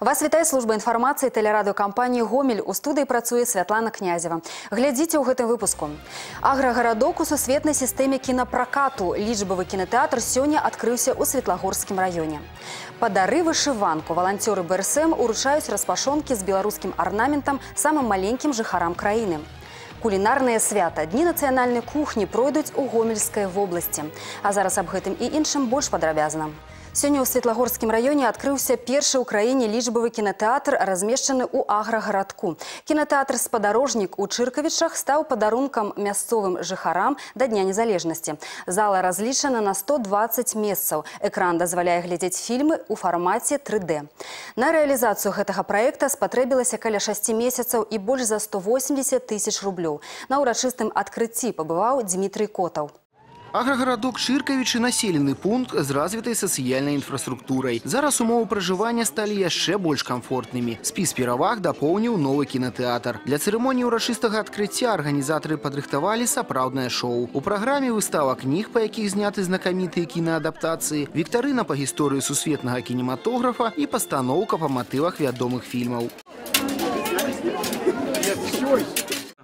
Вас вітае служба інфармацыі тэлерадыёкампаніі Гомель у студыі працуе Святлана Князева. Глядзіце ў гэтым выпуску. Аграгарадок у сусветнай сістэме кінапракату. Лічбавы кінатэатр сёння адкрыўся ў Светлагорскім раёне. Падары вышыванку валанцёры БРСМ уручаюць распашонкі з беларускім арнаментам самым маленькім жыхарам краіны. Кулінарныя свята, дні нацыянальнай кухні пройдуць у гомельскай вобласці. А зараз аб гэтым і іншым больш падрабязна. Сёння ў Светлагорскім раёне адкрыўся першы ў краіне лічбавы кінатэатр, размешчаны ў аграгарадку. Кінатэатр спадарожнік у Чыркавічах стаў падарункам мясцовым жыхарам да Дня незалежнасці. Зала разлічана на 120 месцаў. Экран дазваляе глядзець фільмы ў фармаце 3D. На рэалізацыю гэтага праекта спатрэбілася каля 6 месяцаў і больш за 180 тысяч рублёў. На ўрачыстым адкрыцці пабываў Дмітрый Котаў. Аграгарадок Чыркавічы населены пункт з развітай сацыяльнай інфраструктурай. Зараз умовы пражывання сталі яшчэ больш камфортнымі. Спіс пераваг дапоўніў новы кінатэатр. Для цырымоніі ўрачыстага адкрыцця арганізатары падрыхтавалі сапраўднае шоу. У праграме выстава кніг, па якіх зняты знакамітыя кінаадаптацыі, віктарына па гісторыі сусветнага кінематографа і пастаноўка па матывах вядомых фільмаў.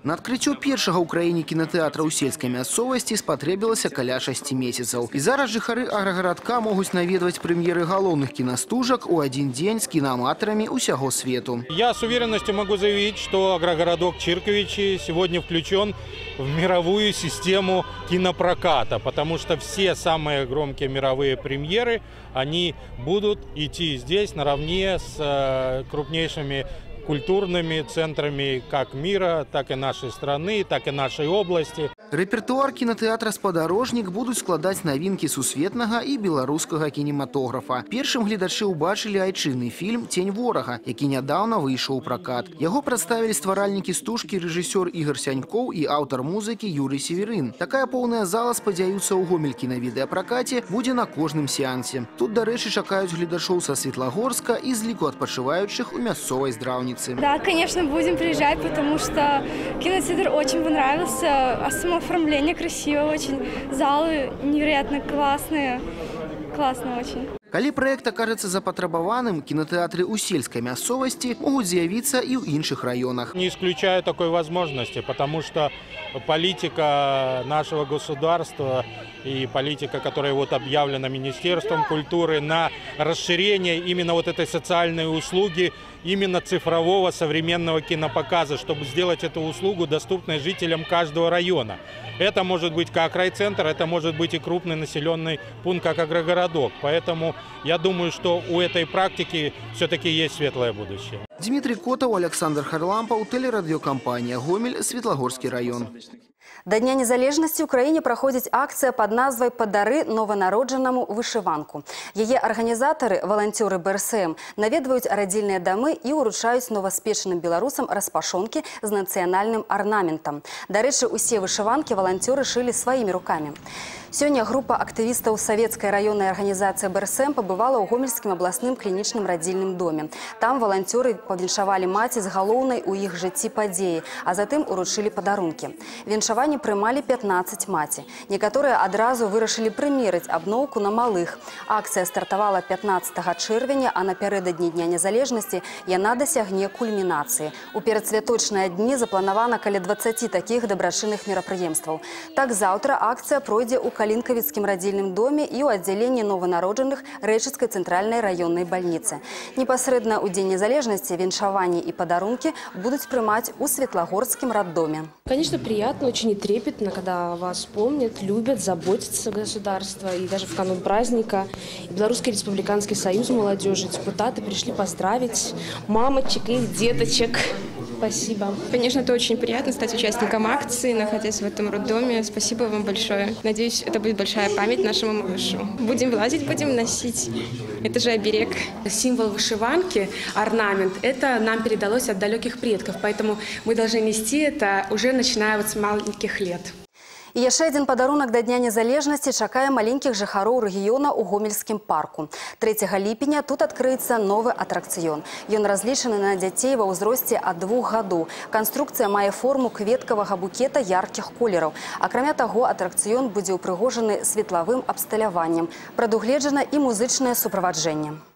На адкрыццё першага ў краіне кінатэатра ў сельскай мясцовасці спатрэбілася каля 6 месяцаў. І зараз жыхары аграгарадка могуць наведваць прэм'еры галоўных кінастужак у адзін дзень з кінааматарамі ўсяго свету. Я с уверенностью могу заявить, что агрогородок Чирковичи сегодня включен в мировую систему кинопроката, потому что все самые громкие мировые премьеры, они будут идти здесь наравне с э, крупнейшими культурными центрами как мира, так и нашей страны, так и нашей области. Рэпертуар кінатэатра спадарожнік будуць складаць навінкі сусветнага і беларускага кінематографа. Першым гледачы ўбачылі айчынны фільм Тень ворага, які нядаўна выйшаў у пракат. Яго прадставілі стваральнікі стужкі рэжысёр Ігор Сянькоў і аўтар музыкі Юрый Северын. Такая поўная зала спадзяюцца ў гомелькі на відэапракаце будзе на кожным сеансе. Тут, дарэчы, чакаюць гледачоў са Светлагорска і з ліку адпачываючых у мясцовай здраўніцы. Да, конечно, будем приезжать, потому что кинотеатр очень понравился, а само оформление красиво очень, залы невероятно классные, классно очень. Калі праект акажацца запатрабаваным, кінатэатры ў сельскай мясцовасці могуць з'явіцца і ў іншых раёнах. Не исключаю такой возможности, потому что политика нашего государства и политика, которая вот объявлена Министерством культуры на расширение именно вот этой социальной услуги, именно цифрового современного кинопоказа, чтобы сделать эту услугу доступной жителям каждого района. Это может быть как райцентр, это может быть и крупный населенный пункт, как агрогородок. Поэтому я думаю, что у этой практики все-таки есть светлое будущее. Дмитрий Котов, Александр Харлампаў, тэлерадыёкампанія Гомель, Светлагорскі раён. Да дня незалежнасці ў краіне праходзіць акцыя пад назвай падары нованароджанаму вышыванку. Яе арганізатары, валанцёры БРСМ, наведваюць радзільныя дамы і ўручаюць новаспечаным беларусам распашонкі з нацыянальным арнаментам. Дарэчы, усе вышыванкі валанцёры шылі сваімі рукамі. Сёння група актывістаў савецкай раённай арганізацыі БРСМ пабывала ў гомельскім абласным клінічным радзільным доме. Там валанцёры павіншавалі маці з галоўнай у іх жыцці падзеі, а затым уручылі падарункі. Віншаванне прымалі 15 маці. Некаторыя адразу вырашылі прымерыць абноўку на малых. Акцыя стартавала 15 чэрвеня, а напярэдадні дня незалежнасці яна дасягне кульмінацыі. У перадсвяточныя дні запланавана каля 20 такіх дабрачынных мерапрыемстваў. Так заўтра акцыя пройдзе ў калінкавіцкім радзільным доме і ў аддзяленні нованароджаных рэчыцкай цэнтральнай раённай бальніцы. Непасрэдна ў дзень незалежнасці віншаванні і падарункі будуць прымаць у светлагорскім раддоме. Конечно, приятно, очень и трепетно, когда вас помнят, любят, заботятся государство. И даже в канун праздника Белорусский республиканский союз молодежи, депутаты пришли поздравить мамочек и деточек. Спасибо. Конечно, это очень приятно стать участником акции, находясь в этом роддоме. Спасибо вам большое. Надеюсь, это будет большая память нашему малышу. Будем вылазить, будем носить. Это же оберег. Символ вышиванки, орнамент, это нам передалось от далеких предков, поэтому мы должны нести это уже начиная вот с маленьких лет. І яшчэ адзін падарунак да дня незалежнасці чакае маленькіх жыхароў рэгіёна ў гомельскім парку. 3 ліпеня тут адкрыецца новы атракцыён. Ён разлічаны на дзяцей ва ўзросце ад двух гадоў. Канструкцыя мае форму кветкавага букета яркіх колераў. Акрамя таго, атракцыён будзе ўпрыгожаны светлавым абсталяваннем. Прадугледжана і музычнае суправаджэнне.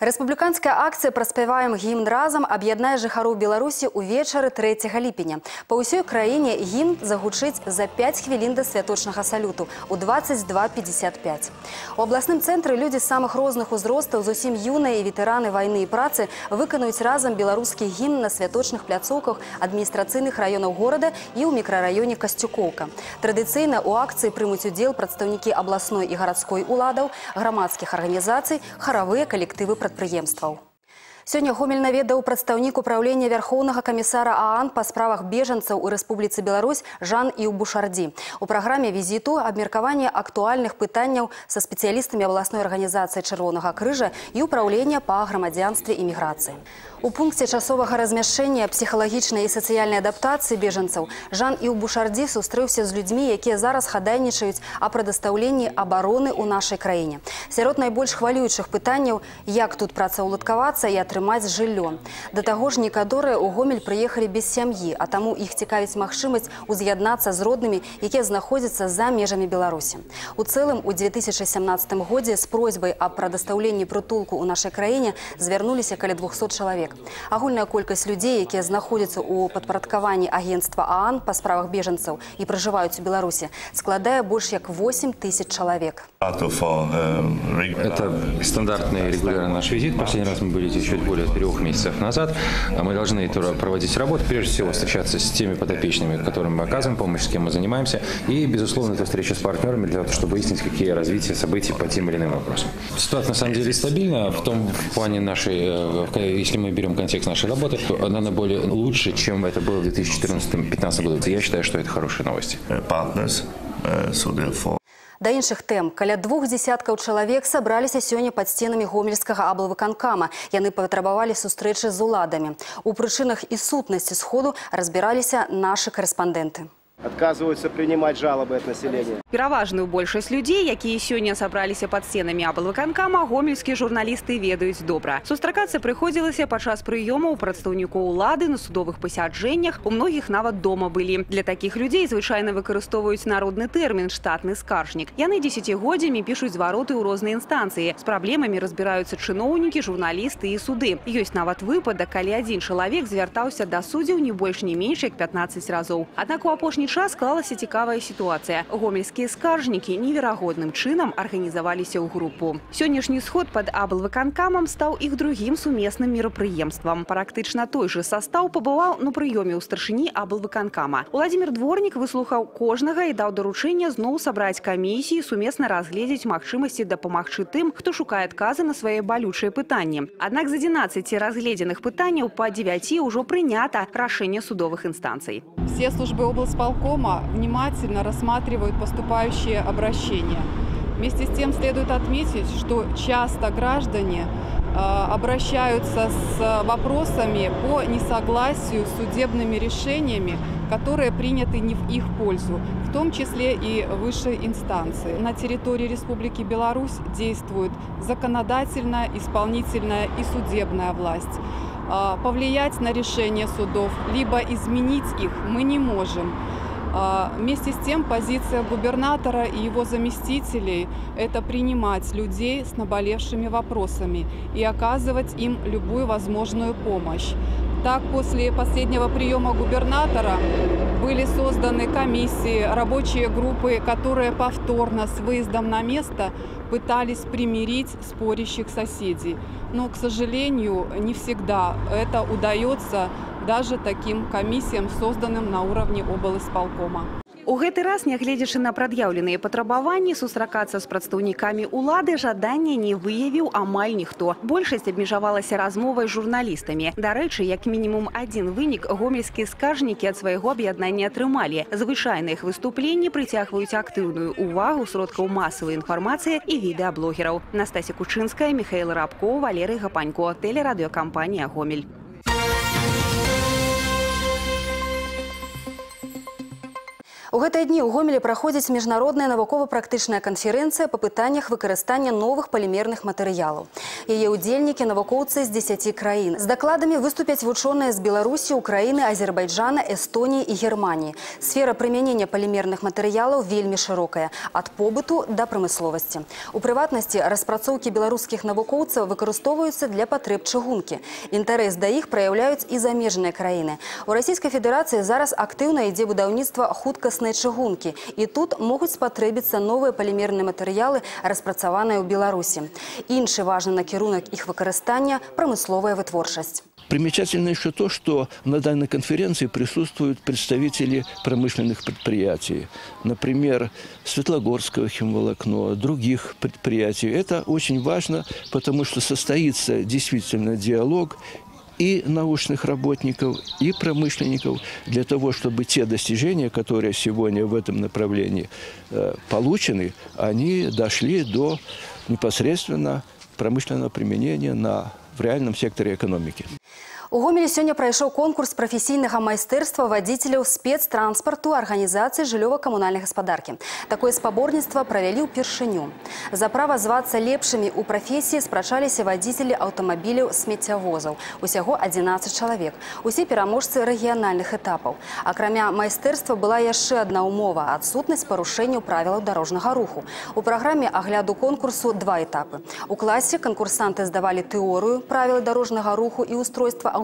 Рэспубліканская акцыя праспяваем гімн разам аб'яднае жыхароў Беларусі ўвечары 3 ліпеня. Па ўсёй краіне гімн загучыць за 5 хвілін да святочнага салюту у 22.55. У абласным цэнтры людзі з самых розных узростаў зусім юныя і ветэраны вайны і працы выканаюць разам беларускі гімн на святочных пляцоўках адміністрацыйных раёнаў горада і ў мікрараёне Касцюкоўка. Традыцыйна у акцыі прымуць удзел прадстаўнікі абласной і гарадской уладаў, грамадскіх арганізацый, харавыя калектывы прадпрыемстваў. Сёння Гомель наведаў прадстаўнік управлення вярхоўнага камісара ААН па справах бежанцаў у Рэспубліцы Беларусь Жан Іўбушардзі. У праграме візіту абмеркаванне актуальных пытанняў са спецыялістамі абласной арганізацыі Чырвонага крыжа і ўправлення па грамадзянстве і міграцыі. У пункце часовага размяшчэння псіхалагічнай і сацыяльнай адаптацыі бежанцаў Жан Іўбушардзі сустрэўся з людзьмі, якія зараз хадайнічаюць о прадастаўленні абароны ў нашай краіне. Сярод найбольш хвалюючых пытанняў, як тут працаўладкавацца і атрымаць жыллё. Да таго ж некаторыя ў Гомель прыехалі без сям'і, а таму іх цікавіць магчымасць уз'яднацца з роднымі, якія знаходзяцца за межамі Беларусі. У цэлым у 2017 годзе з просьбай аб прадастаўленні прытулку ў нашай краіне звярнуліся каля 200 чалавек. Агульная колькасць людзей, якія знаходзяцца ў падпарадкаванні агентства ААН па справах бежанцаў і пражываюць у Беларусі, складае больш як 8 тысяч чалавек. Это стандартный регулярный наш визит. Последний раз мы были здесь чуть более трех месяцев назад. Мы должны проводить работу, прежде всего встречаться с теми подопечными, которым мы оказываем помощь, с кем мы занимаемся. И, безусловно, это встреча с партнерами для того, чтобы выяснить, какие развития событий по тем или иным вопросам. Ситуация на самом деле стабильна в том плане нашей, если мы берем контекст нашей работы, то она более лучше, чем это было в 2014-2015 году. Я считаю, что это хорошие новости. Да іншых тэм каля двух дзесяткаў чалавек сабраліся сёння пад сценамі гомельскага аблвыканкама. Яны патрабавалі сустрэчы з уладамі. У прычынах і сутнасці сходу разбіраліся нашы карэспандэнты. отказываются принимать жалобы от населения. Пераважную большасць людзей, якія сёння сабраліся пад сценамі аблвыканкама, гомельскія журналісты ведаюць добра. Сустракацца прыходзілася падчас прыёмаў прадстаўнікоў улады на судовых пасяджэннях, у многіх нават дома былі. Для такіх людзей звычайна выкарыстоўваюць народны тэрмін штатны скаржнік. Яны дзесяцігоддзямі пішуць звароты ў розныя інстанцыі. З праблемамі разбіраюцца чыноўнікі, журналісты і суды. Ёсць нават выпадак, калі адзін чалавек звяртаўся да суддзяў не больш не менш як 15 разоў. Аднак у апошні час склалася цікавая сітуацыя. Гомельскія скаржнікі неверагодным чынам арганізаваліся ў групу. Сённяшні сход пад аблвыканкамам стаў іх другім сумесным мерапрыемствам. Практычна той жа састаў пабываў на прыёме ў старшыні аблвыканкама. Владзімир Дворнік выслухаў кожнага і даў даручэнне зноў сабраць камісіі, сумесна разгледзець магчымасці дапамагчы тым, хто шукае адказы на свае балючыя пытанні. Аднак з 11 разгледзеных пытанняў па 9 ўжо прынята рашэнне судовых інстанцый. Все службы облсполкома внимательно рассматривают поступающие обращения. Вместе с тем следует отметить, что часто граждане э, обращаются с вопросами по несогласию с судебными решениями, которые приняты не в их пользу, в том числе и высшей инстанции. На территории Республики Беларусь действует законодательная, исполнительная и судебная власть. А, повлиять на решения судов, либо изменить их мы не можем. А, вместе с тем позиция губернатора и его заместителей – это принимать людей с наболевшими вопросами и оказывать им любую возможную помощь. Так, после последнего приема губернатора были созданы комиссии, рабочие группы, которые повторно с выездом на место пытались примирить спорящих соседей. Но, к сожалению, не всегда это удается даже таким комиссиям, созданным на уровне облсполкома. У гэты раз, нягледзячы на прад'яўленыя патрабаванні, сустракацца з прадстаўнікамі ўлады жадання не выявіў амаль ніхто. Большасць абмежавалася размовай з журналістамі. Дарэчы, як мінімум адзін вынік гомельскія скаржнікі ад свайго аб'яднання атрымалі. Звычайна іх выступленні прыцягваюць актыўную ўвагу сродкаў масавай інфармацыі і відэаблогераў. Настасія Кучынская, Михаил Рабко, Валерый Гапанько, тэлерадыёкампанія Гомель. У гэтыя дні ў гомелі праходзіць міжнародная навукова-практычная канферэнцыя па пытаннях выкарыстання новых палімерных матэрыялаў. Яе ўдзельнікі навукоўцы з 10 краін. З дакладамі выступяць вучоныя з Беларусі, Украіны, Азербайджана, Эстоніі і Германіі. Сфера прымянення палімерных матэрыялаў вельмі шырокая ад побыту да прамысловасці. У прыватнасці распрацоўкі беларускіх навукоўцаў выкарыстоўваюцца для патрэб чыгункі. Інтарэс да іх праяўляюць і замежныя краіны. У Расійскай Федэрацыі зараз актыўна ідзе будаўніцтва хуткаснай чыгункі. І тут могуць спатрэбіцца новыя палімерныя матэрыялы, распрацаваныя ў Беларусі. Іншы важны накірунак их выкарыстання – промысловая вытворчасць. Примечательно еще то, что на данной конференции присутствуют представители промышленных предприятий. Например, Светлогорского химволокно, других предприятий. Это очень важно, потому что состоится действительно диалог и научных работников, и промышленников для того, чтобы те достижения, которые сегодня в этом направлении э, получены, они дошли до непосредственно промышленного применения на, в реальном секторе экономики. У гомелі сёння прайшоў конкурс прафесійнага майстэрства вадзіцеляў спецтранспарту арганізацыі жыллёва-камунальнай гаспадаркі. Такое спаборніцтва правялі ўпершыню. За права звацца лепшымі ў прафесіі спрачаліся вадзіцелі аўтамабіляў смеццявозаў. Усяго 11 чалавек. Усе пераможцы рэгіянальных этапаў. Акрамя майстэрства была яшчэ адна ўмова – адсутнасць парушэнняў правілаў дарожнага руху. У праграме агляду конкурсу два этапы. У класе канкурсанты здавалі тэорыю правілы дарожнага руху і устройства аўтамабіля.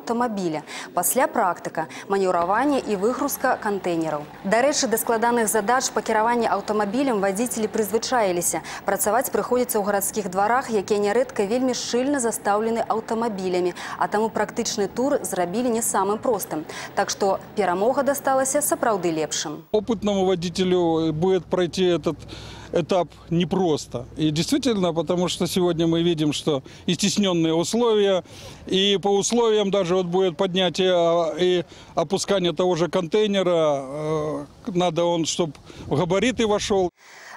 Пасля практыка, манеўраванне і выгрузка кантэйнераў. Дарэчы, да складаных задач па кіраванні аўтамабілем вадзіцелі прызвычаіліся. Працаваць прыходзіцца ў гарадскіх дварах, якія нярэдка вельмі шчыльна застаўлены аўтамабілямі, а таму практычны тур зрабілі не самым простым. Так што перамога дасталася сапраўды лепшым. Опытному водителю будет пройти этот этап непросто. И действительно, потому что сегодня мы видим, что и стесненные условия, и по условиям даже вот будет поднятие а, и опускание того же контейнера, э, надо он, чтобы в габариты вошел.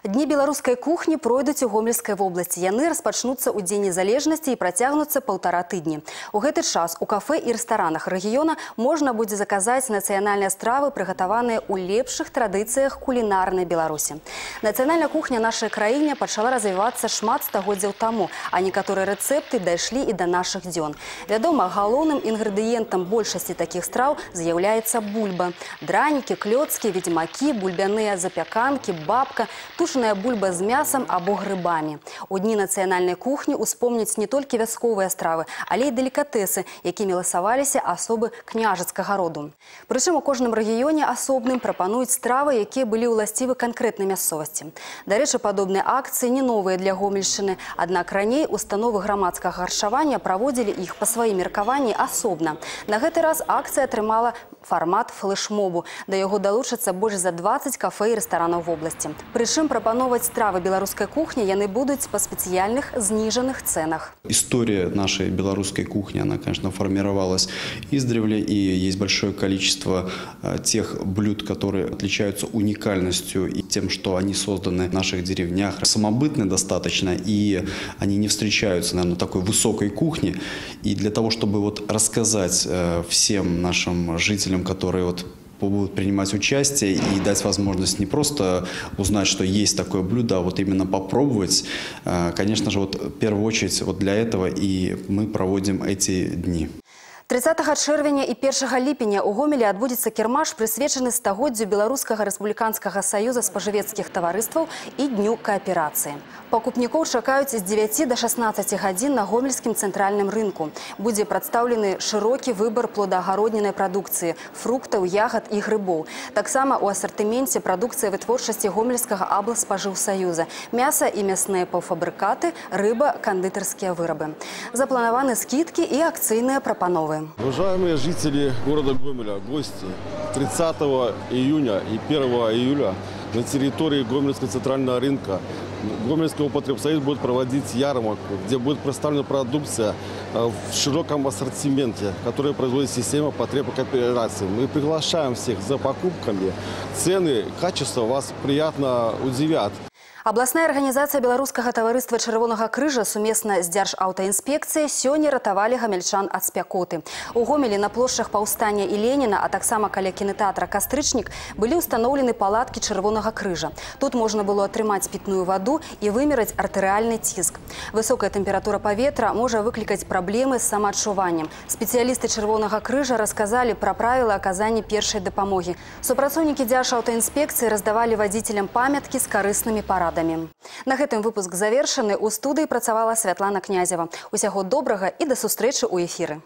Дні беларускай кухні пройдуць у гомельскай вобласці. Яны распачнуцца ў дзень незалежнасці і працягнуцца паўтара тыдні. У гэты час у кафэ і рэстаранах рэгіёна можна будзе заказаць нацыянальныя стравы, прыгатаваныя ў лепшых традыцыях кулінарнай Беларусі. Нацыянальная кухня нашай краіне пачала развівацца шмат стагоддзяў таму, а некаторыя рэцэпты дайшлі і да нашых дзён. Вядома, галоўным інгрэдыентам большасці такіх страў з'яўляецца бульба. Дранікі, клёцкі, ведзьмакі, бульбяныя запяканкі, бабка, туш тушаная бульба з мясам або грыбамі. У дні нацыянальнай кухні успомняць не толькі вясковыя стравы, але і делікатэсы, якімі ласаваліся асобы княжацкага роду. Прычым у кожным рэгіёне асобным прапануюць стравы, якія былі ўласцівы канкрэтнай мясцовасці. Дарэчы, падобныя акцыі не новыя для гомельшчыны, аднак раней установы грамадскага харчавання праводзілі іх па сваім меркаванні асобна. На гэты раз акцыя атрымала фармат флэшмобу. Да яго далучацца больш за 20 кафе і рэстаранаў вобласці. Прычым прапановаць стравы беларускай кухні яны будуць па спецыяльных зніжаных ценах. История нашей белорусской кухни, она, конечно, формировалась издревле, и есть большое количество тех блюд, которые отличаются уникальностью и тем, что они созданы в наших деревнях, самобытны достаточно, и они не встречаются, наверное, такой высокой кухни. И для того, чтобы вот рассказать всем нашим жителям, которые вот будут принимать участие и дать возможность не просто узнать, что есть такое блюдо, а вот именно попробовать. Э, конечно же, вот в первую очередь вот для этого и мы проводим эти дни. 30 чэрвеня і 1 ліпеня ў гомелі адбудзецца кірмаш прысвечаны стагоддзю беларускага рэспубліканскага саюза спажывецкіх таварыстваў і дню кааперацыі. Пакупнікоў чакаюць з 9 до 16 гадзін на гомельскім цэнтральным рынку. Будзе прадстаўлены шырокі выбар плодагароднінай прадукцыі, фруктаў, ягад і грыбоў. Таксама ў асартыменце прадукцыя вытворчасці гомельскага абласпажыўсаюза, мяса і мясныя паўфабрыкаты, рыба, кандытарскія вырабы. Запланаваны скідкі і акцыйныя прапановы. Уважаемые жители города Гомеля, гости, 30 июня и 1 июля на территории Гомельского центрального рынка Гомельский употребсоюз будет проводить ярмарку, где будет представлена продукция э, в широком ассортименте, которая производит система потреб кооперации. Мы приглашаем всех за покупками. Цены, качество вас приятно удивят. Абласная арганізацыя беларускага таварыства чырвонага крыжа сумесна з дзяржаўтаінспекцыяй сёння ратавалі гамельчан ад спякоты. У гомелі на плошчах паўстання і Леніна, а таксама каля кінотэатра Кастрычнік былі ўстаноўлены палаткі чырвонага крыжа. Тут можна было атрымаць пітную ваду і вымераць артэрыальны ціск. Высокая тэмпература паветра можа выклікаць праблемы з самаадчуваннем. Спецыялісты чырвонага крыжа расказалі пра правілы аказання першай дапамогі. Супрацоўнікі дзяржаўтаінспекцыі раздавалі вадзіцелям памяткі з карыснымі парадамі парадамі. На гэтым выпуск завершаны. У студыі працавала Святлана Князева. Усяго добрага і да сустрэчы ў эфіры.